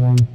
one.